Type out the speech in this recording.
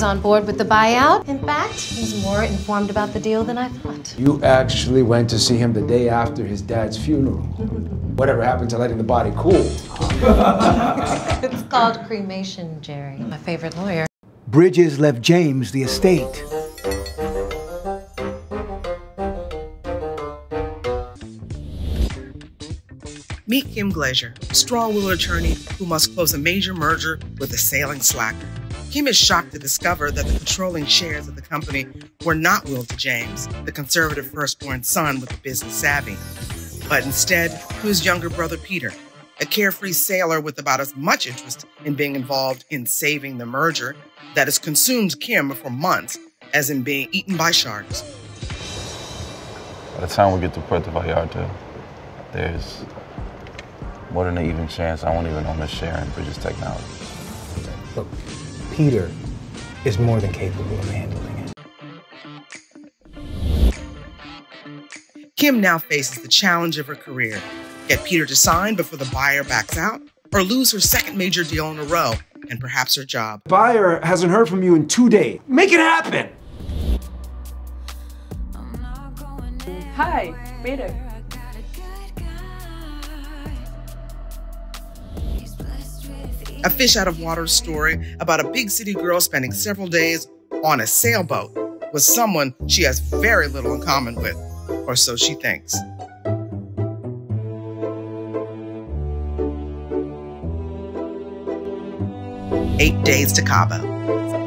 was on board with the buyout. In fact, he's more informed about the deal than I thought. You actually went to see him the day after his dad's funeral. Whatever happened to letting the body cool? it's called cremation, Jerry. My favorite lawyer. Bridges left James the estate. Meet Kim Glazier, straw wheeler attorney who must close a major merger with a sailing slacker. Kim is shocked to discover that the controlling shares of the company were not willed to James, the conservative firstborn son with the business savvy, but instead to his younger brother Peter, a carefree sailor with about as much interest in being involved in saving the merger that has consumed Kim for months as in being eaten by sharks. By the time we get to Puerto Vallarta, there's more than an even chance I won't even own a share in Bridges Technology. Look, Peter is more than capable of handling it. Kim now faces the challenge of her career get Peter to sign before the buyer backs out, or lose her second major deal in a row and perhaps her job. Buyer hasn't heard from you in two days. Make it happen! Hi, Peter. A fish out of water story about a big city girl spending several days on a sailboat with someone she has very little in common with, or so she thinks. Eight days to Cabo.